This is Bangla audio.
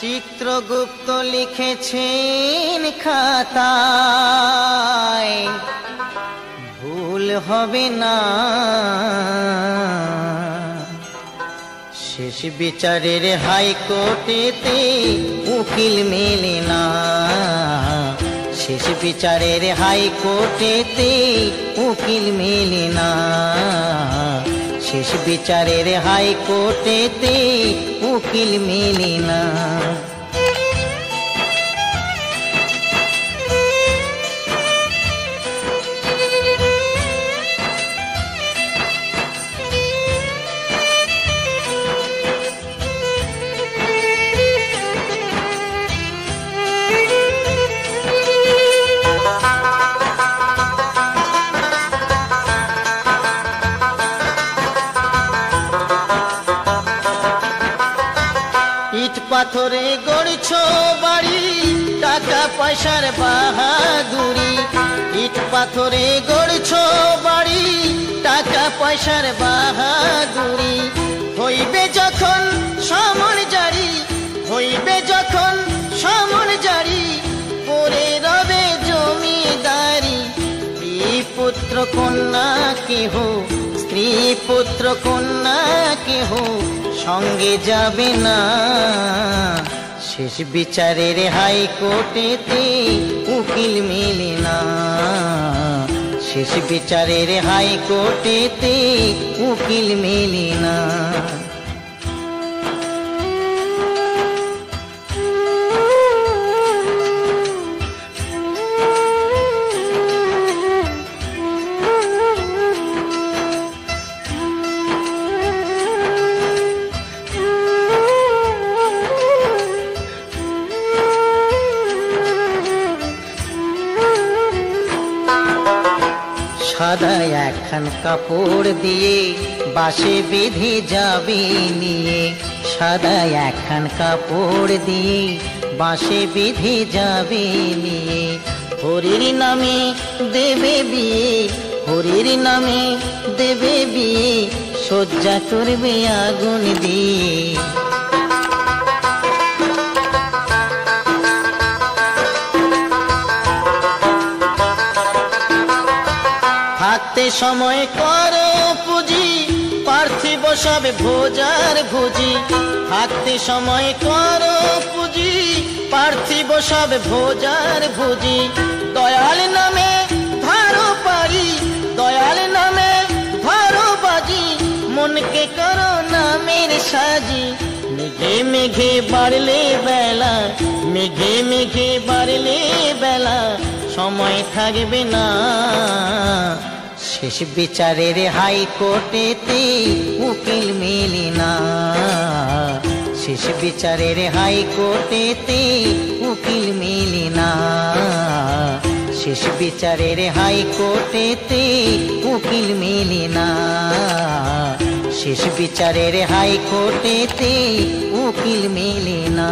চিত্রগুপ্ত লিখেছেন খাতায়, ভুল হবে না। শেষ বিচারের হাইকোর্টেতে উকিল মেলে না। শেষ বিচারের হাইকোর্টেতে উকিল মেলে না। শেষ বিচারের হাইকোর্টেতে উকিল মেলে না। পাথরে গড়ছ বাড়ি, টাকা পয়সার বাহাদুরি। ইট পাথরে গড়ছ বাড়ি, টাকা পয়সার বাহাদুরি। হইবে যখন সমন জারি, হইবে যখন সমন জারি, পরে রবে জমিদারি। পুত্র কন্যা কেহ স্ত্রী পুত্র কন্যা কেহ সঙ্গে যাবে না। শেষ বিচারের হাইকোর্টেতে উকিল মেলে না। শেষ বিচারের হাইকোর্টেতে উকিল মেলে না। সাদা একখান কাপড় দিয়ে বাসে বেঁধে যাবে নিয়ে। সাদা একখান কাপড় দিয়ে বাসে বেঁধে যাবে নিয়ে। হরির নামে দেবে বিয়ে, হরির নামে দেবে বিয়ে সজ্জা করবে আগুন দিয়ে। থাকতে সময় করো পুঁজি। পার্থিব সব ভোজার ভুজি। থাকতে সময় করো পুঁজি। পার্থিব সব ভোজার ভুজি। দয়াল নামে ধারো পারি। দয়াল নামে ধারো বাজি। মনকে করো নামের সাজি। মেঘে মেঘে বাড়লে বেলা। মেঘে মেঘে বাড়লে বেলা। সময় থাকবে না। শেষ বিচারের হাইকোর্টেতে উকিল মেলে না। শেষ বিচারের হাইকোর্টেতে উকিল মেলে না। শেষ বিচারের হাইকোর্টেতে উকিল মেলে না। শেষ বিচারের হাইকোর্টেতে উকিল মেলে না।